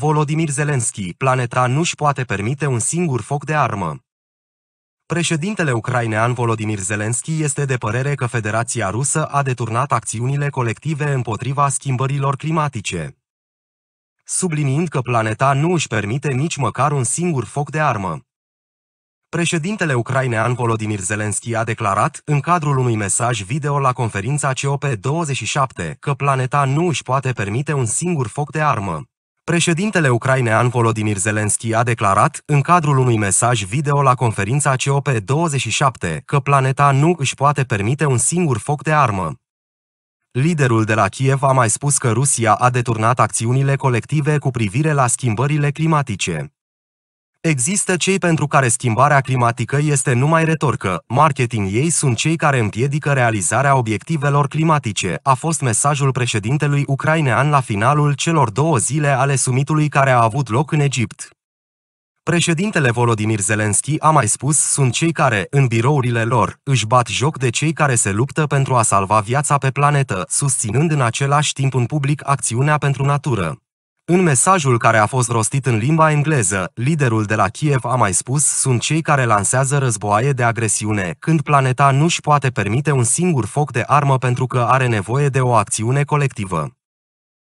Volodymyr Zelensky, planeta nu-și poate permite un singur foc de armă. Președintele ucrainean Volodymyr Zelensky este de părere că Federația Rusă a deturnat acțiunile colective împotriva schimbărilor climatice. Subliniind că planeta nu își permite nici măcar un singur foc de armă. Președintele ucrainean Volodymyr Zelensky a declarat, în cadrul unui mesaj video la conferința COP27, că planeta nu își poate permite un singur foc de armă. Președintele ucrainean Volodymyr Zelensky a declarat, în cadrul unui mesaj video la conferința COP27, că planeta nu își poate permite un singur foc de armă. Liderul de la Kiev a mai spus că Rusia a deturnat acțiunile colective cu privire la schimbările climatice. Există cei pentru care schimbarea climatică este numai retorcă, marketing ei sunt cei care împiedică realizarea obiectivelor climatice, a fost mesajul președintelui ucrainean la finalul celor două zile ale sumitului care a avut loc în Egipt. Președintele Volodymyr Zelensky a mai spus sunt cei care, în birourile lor, își bat joc de cei care se luptă pentru a salva viața pe planetă, susținând în același timp în public acțiunea pentru natură. În mesajul care a fost rostit în limba engleză, liderul de la Kiev a mai spus sunt cei care lansează războaie de agresiune, când planeta nu-și poate permite un singur foc de armă pentru că are nevoie de o acțiune colectivă.